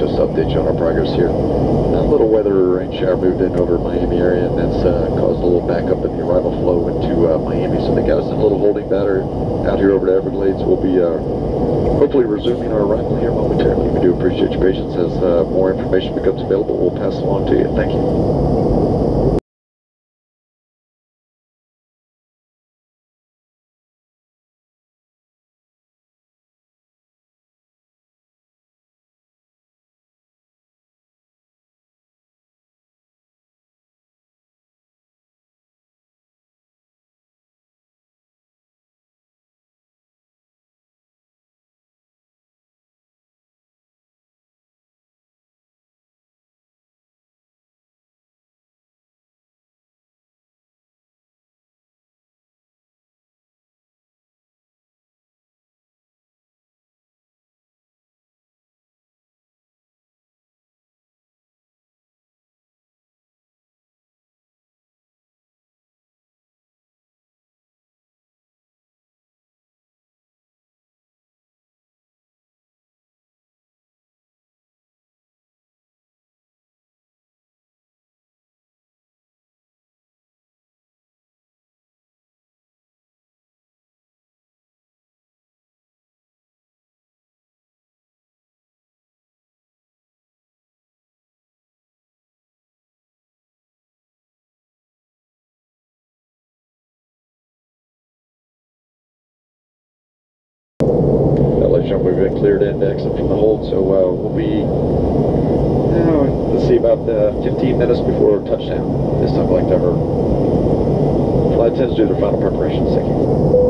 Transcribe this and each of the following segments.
just update you on our progress here. A little weather rain shower moved in over Miami area, and that's uh, caused a little backup in the arrival flow into uh, Miami. So they got us in a little holding pattern out here over to Everglades. We'll be uh, hopefully resuming our arrival here momentarily. We do appreciate your patience. As uh, more information becomes available, we'll pass along to you. Thank you. And we've been cleared in to exit from the hold, so uh, we'll be, uh, let's see, about uh, 15 minutes before touchdown. This time like to our flight attendants do their final preparations. Thank you.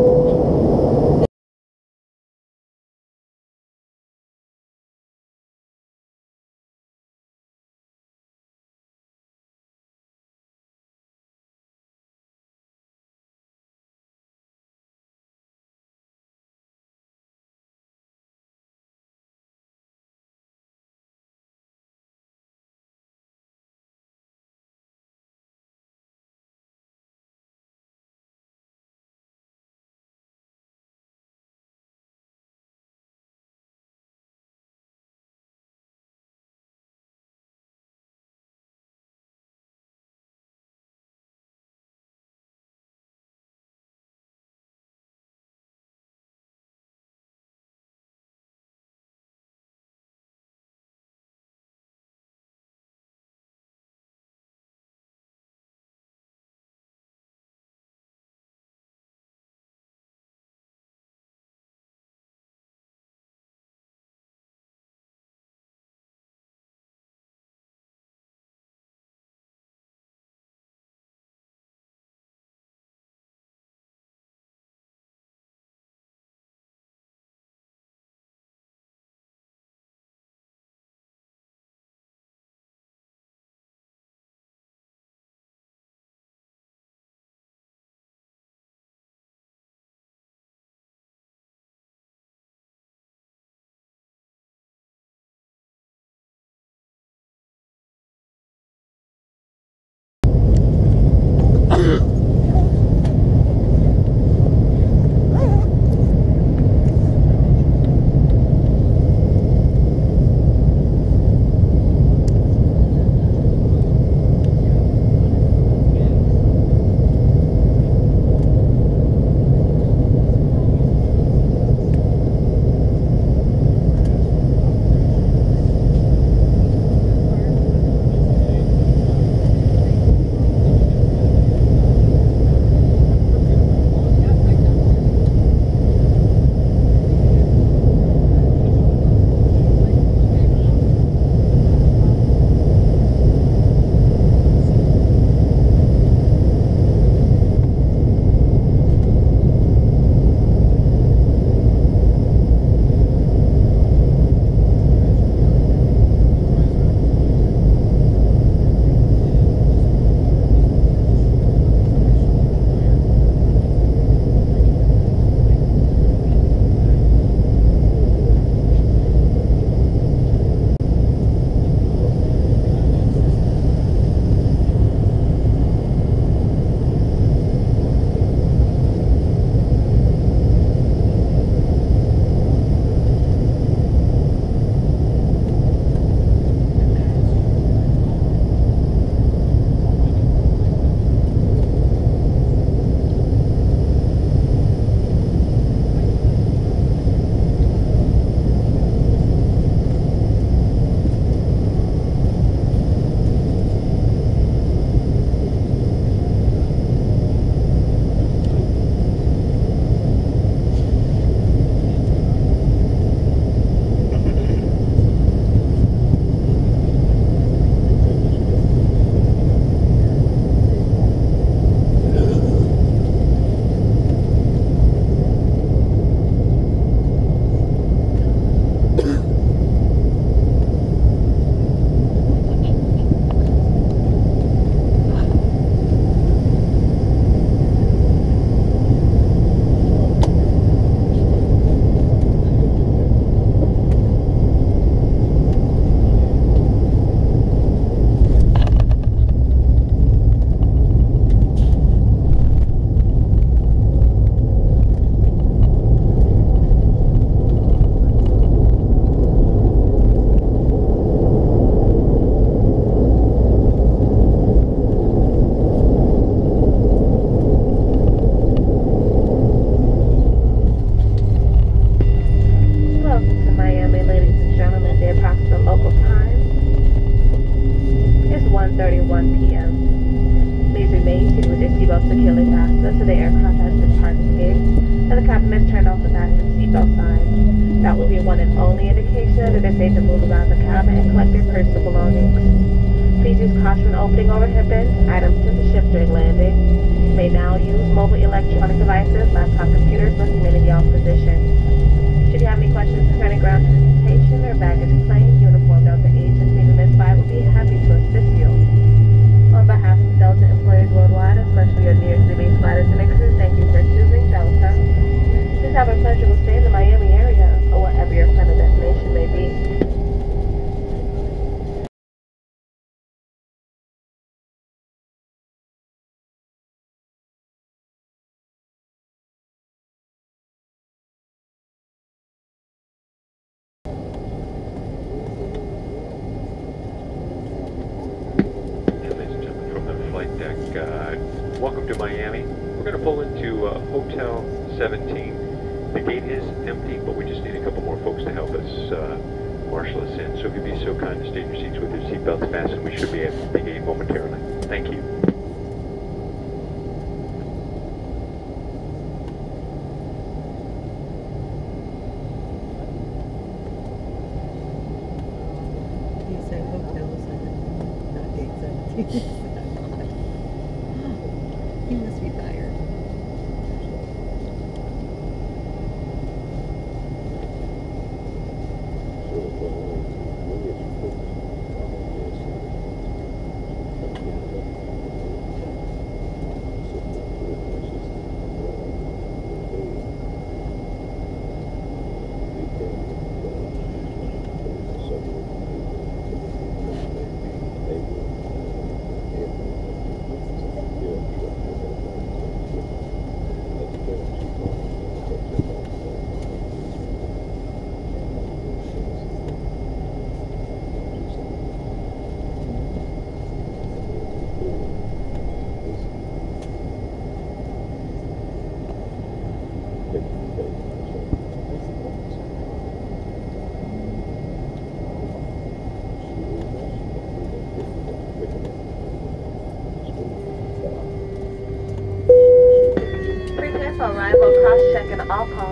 Securely so the aircraft has departed the gate and the captain has turned off the fasten seatbelt sign. That will be one and only indication that it is safe to move around the cabin and collect your personal belongings. Please use caution opening overhead bins, items to the ship during landing. You may now use mobile electronic devices, laptop computers must remain in the off position. Uh, welcome to Miami. We're going to pull into uh, Hotel 17. The gate is empty, but we just need a couple more folks to help us uh, marshal us in. So if you'd be so kind to stay in your seats with your seatbelts fastened, we should be at the gate momentarily. Thank you. Hotel 17, not gate 17. all calls.